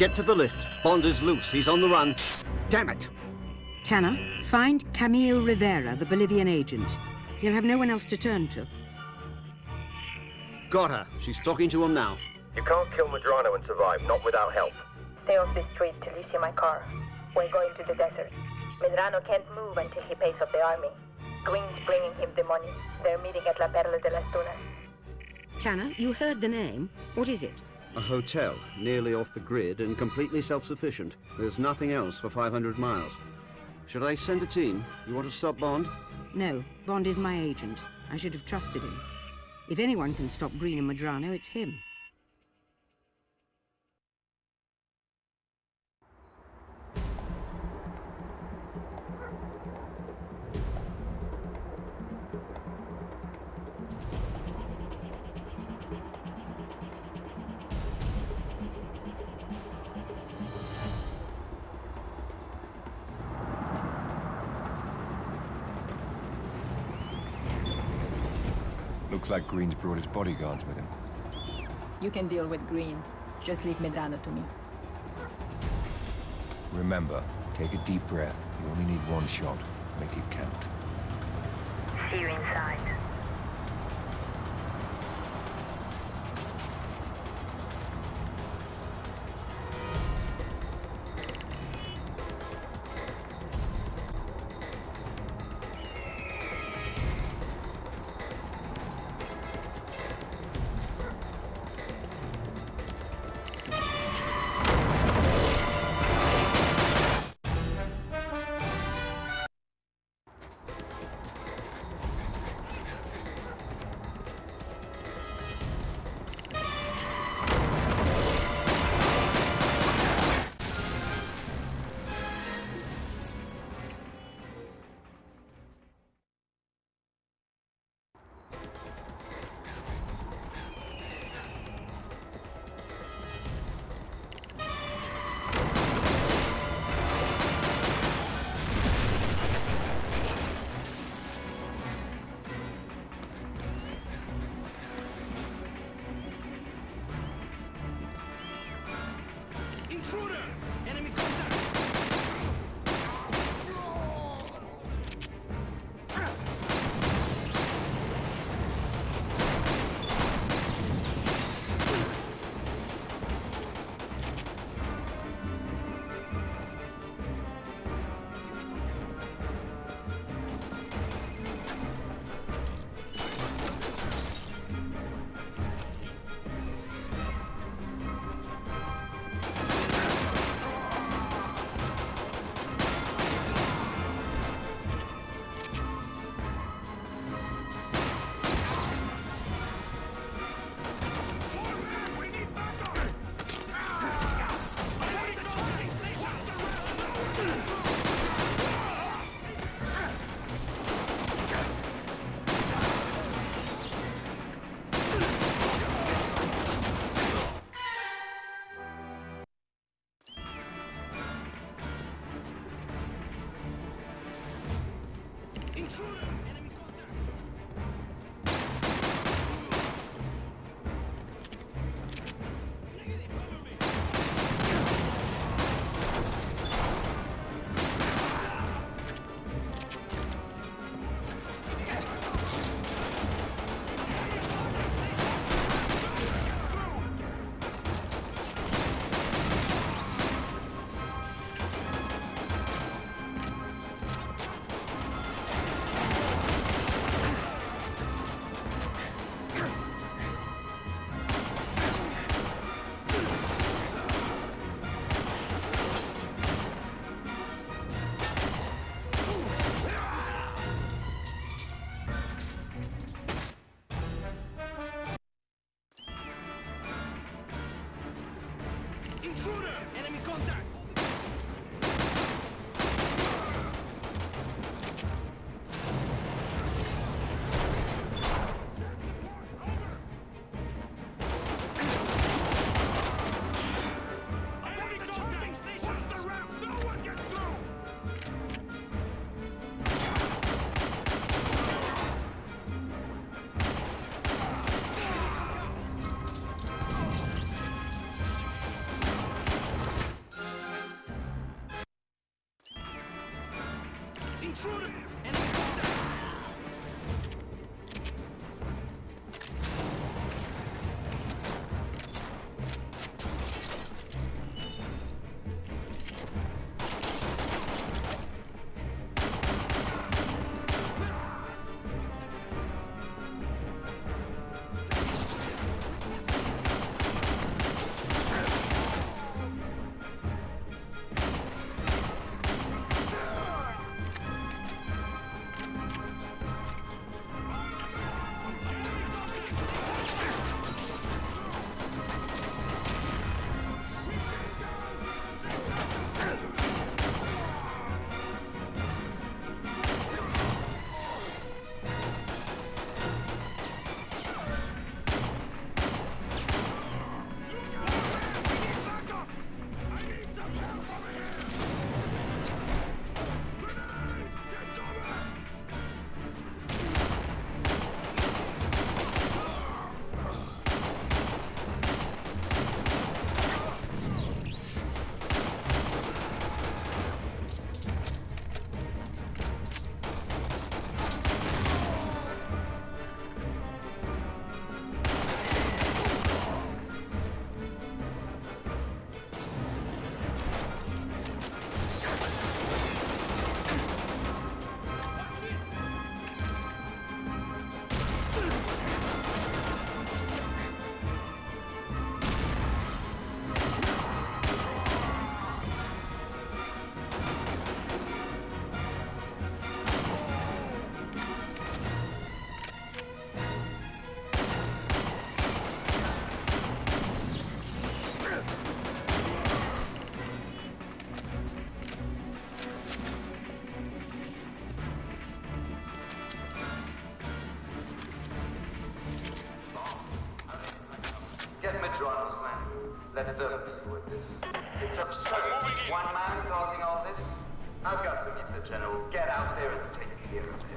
Get to the lift. Bond is loose. He's on the run. Damn it! Tanner, find Camille Rivera, the Bolivian agent. He'll have no one else to turn to. Got her. She's talking to him now. You can't kill Medrano and survive, not without help. Stay off the street till you see my car. We're going to the desert. Medrano can't move until he pays off the army. Greene's bringing him the money. They're meeting at La Perla de las Dunas. Tanner, you heard the name. What is it? A hotel, nearly off the grid and completely self-sufficient. There's nothing else for 500 miles. Should I send a team? You want to stop Bond? No, Bond is my agent. I should have trusted him. If anyone can stop Greene and Medrano, it's him. Looks like Greene's brought his bodyguards with him. You can deal with Greene. Just leave Medrano to me. Remember, take a deep breath. You only need one shot. Make it count. See you inside. This. It's absurd. One man causing all this? I've got to meet the general. Get out there and take care of him.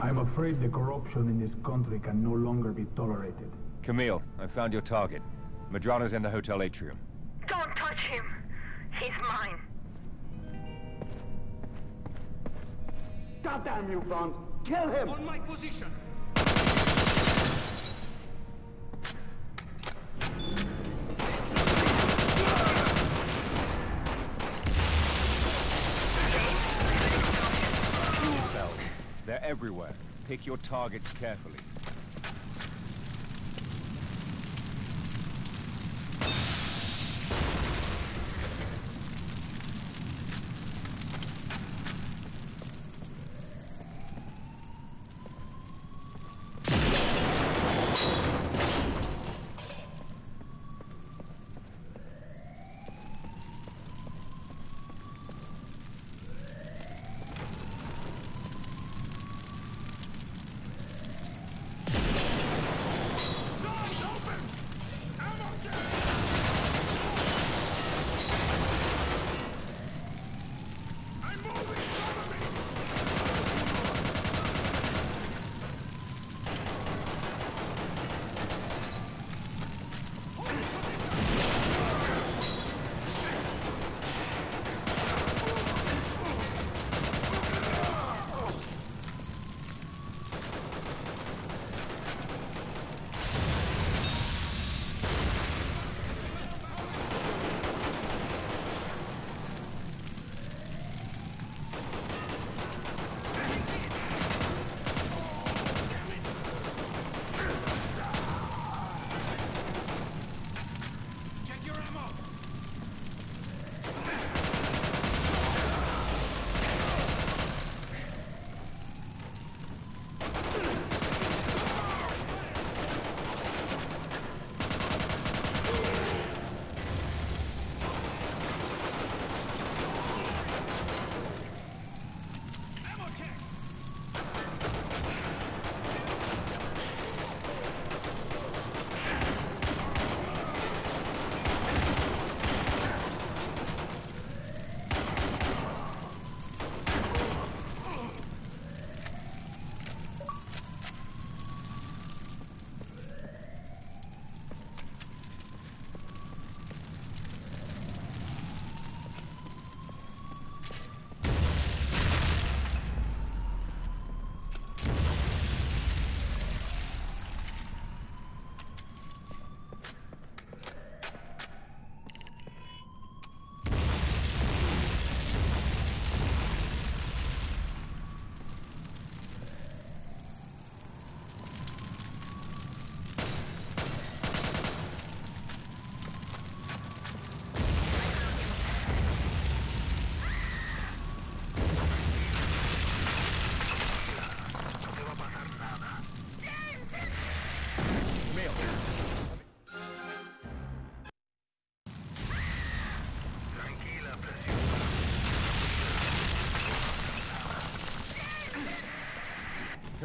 I'm afraid the corruption in this country can no longer be tolerated. Camille, I found your target. Medrano's in the hotel atrium. Don't touch him. He's mine. Goddamn you, Bond! Kill him! On my position! Everywhere. Pick your targets carefully.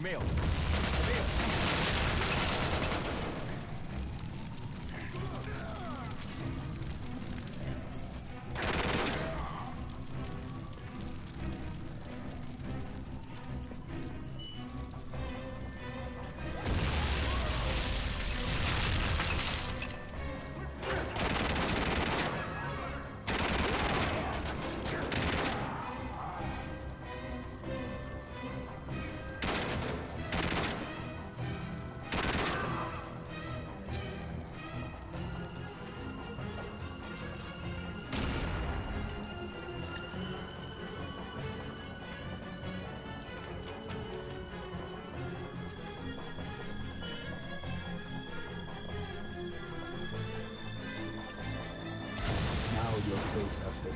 Now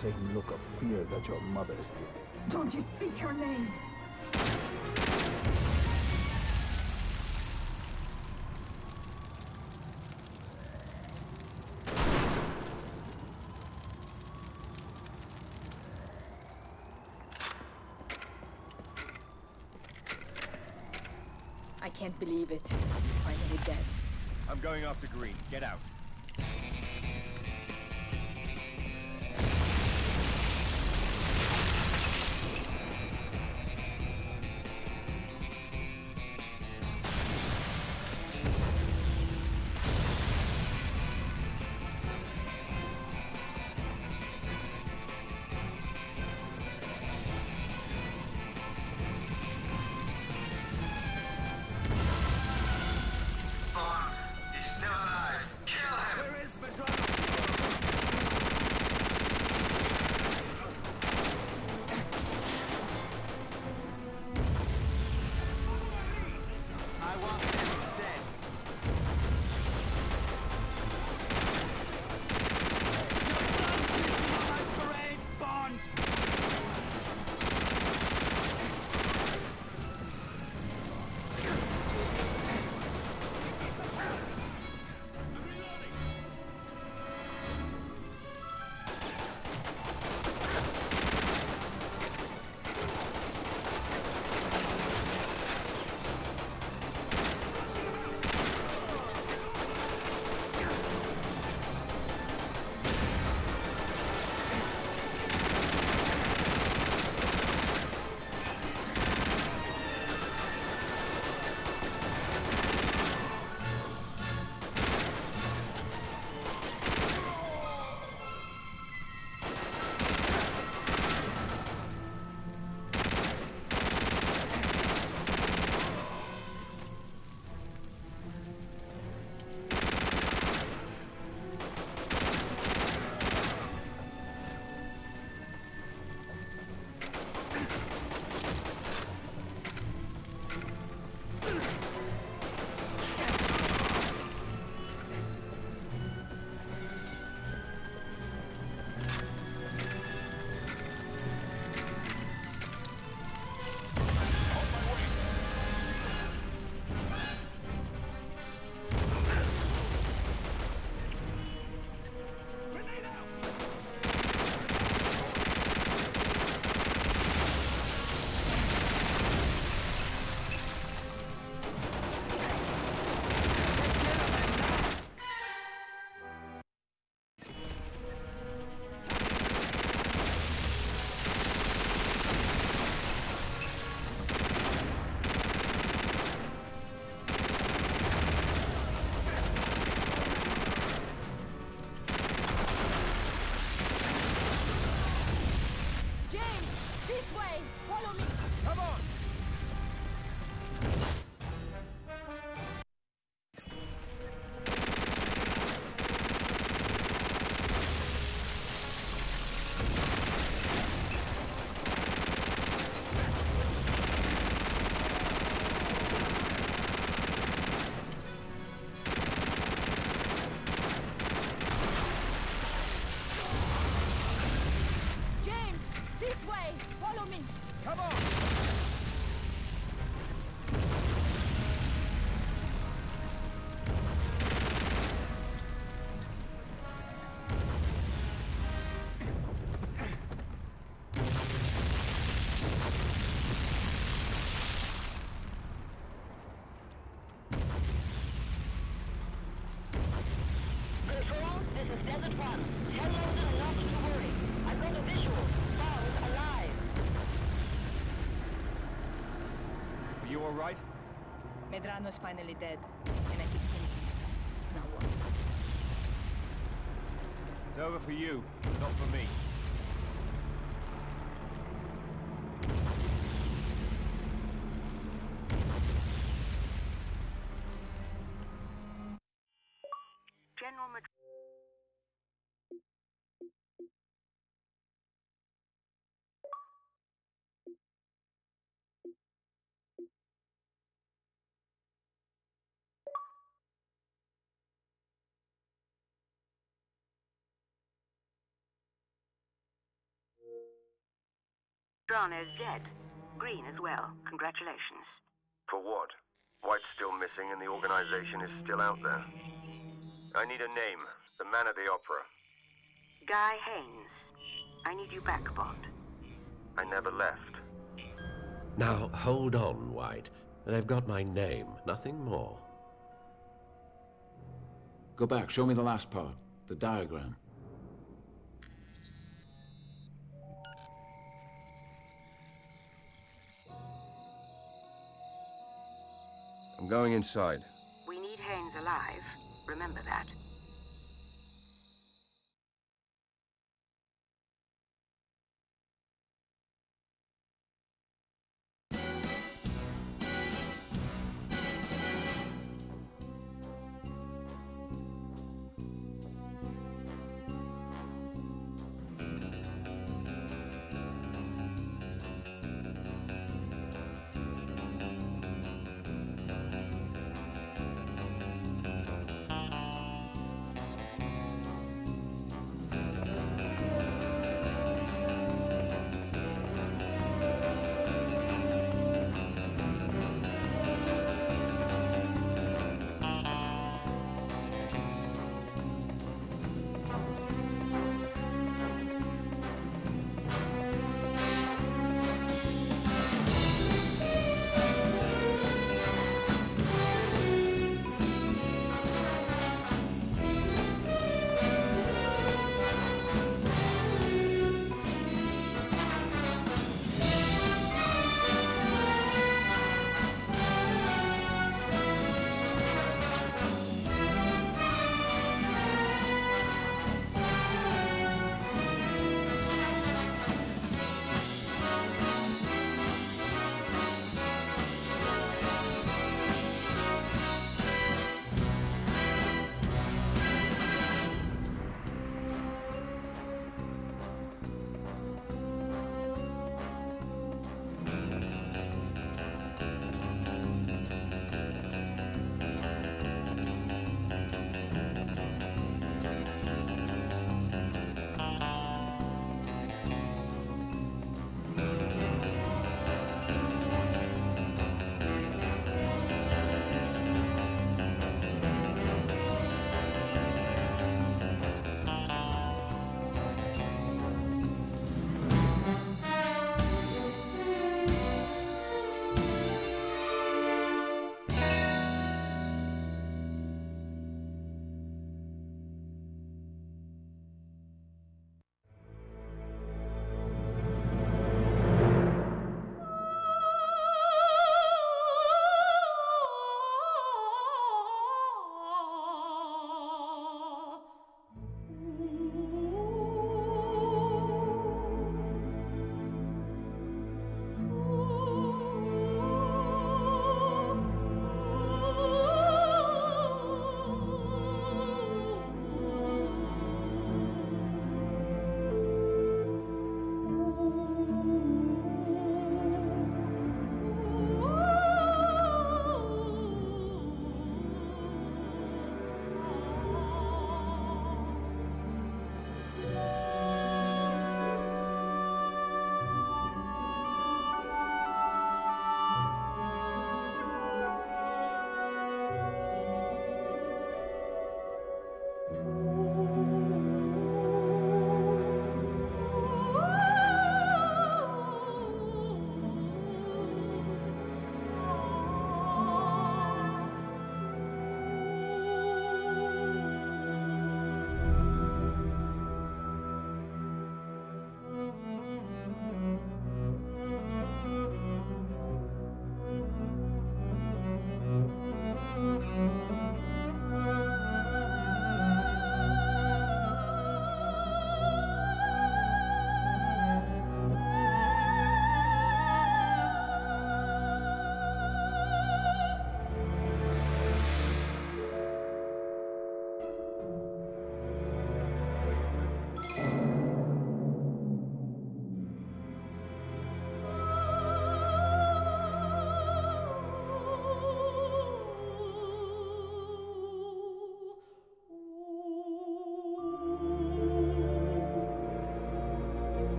same look of fear that your mother's did. Don't you speak her name! I can't believe it. He's finally dead. I'm going after Greene. Get out. Control, this is Desert One. Tell London not to worry. I got a visual. Found alive. Are you all right? Medrano's finally dead. And I keep thinking, now what? It's over for you, not for me. Drana is dead. Greene as well. Congratulations. For what? White's still missing and the organization is still out there. I need a name. The man at the opera. Guy Haines. I need you back, Bond. I never left. Now, hold on, White. They've got my name, nothing more. Go back, show me the last part. The diagram. I'm going inside. We need Haines alive. Remember that.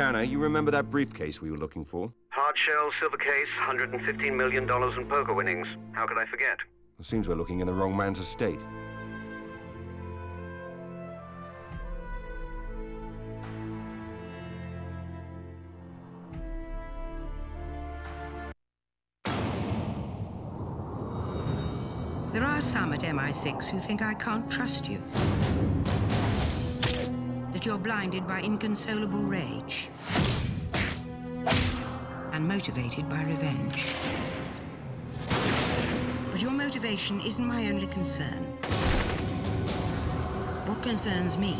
Tanner, you remember that briefcase we were looking for? Hard shell, silver case, $115 million in poker winnings. How could I forget? It seems we're looking in the wrong man's estate. There are some at MI6 who think I can't trust you. You're blinded by inconsolable rage. And motivated by revenge. But your motivation isn't my only concern. What concerns me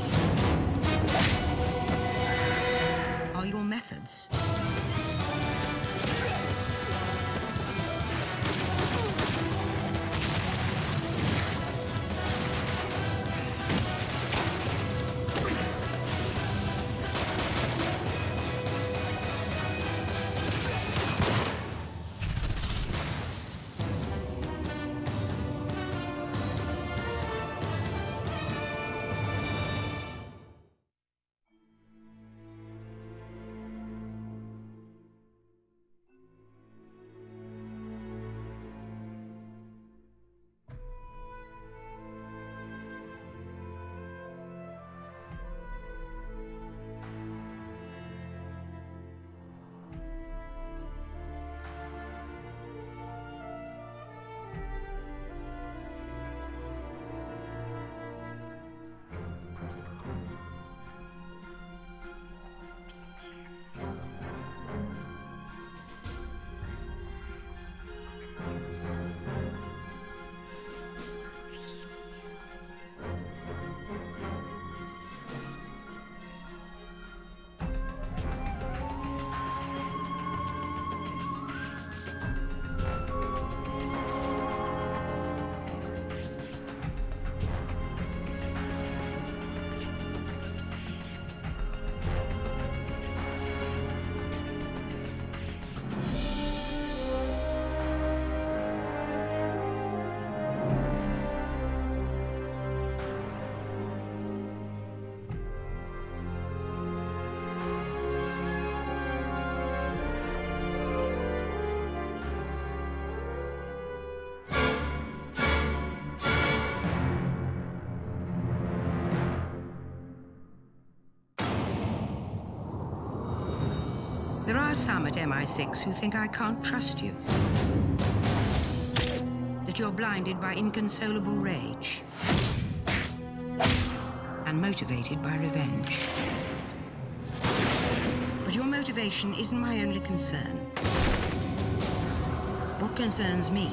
some at MI6 who think I can't trust you. That you're blinded by inconsolable rage. And motivated by revenge. But your motivation isn't my only concern. What concerns me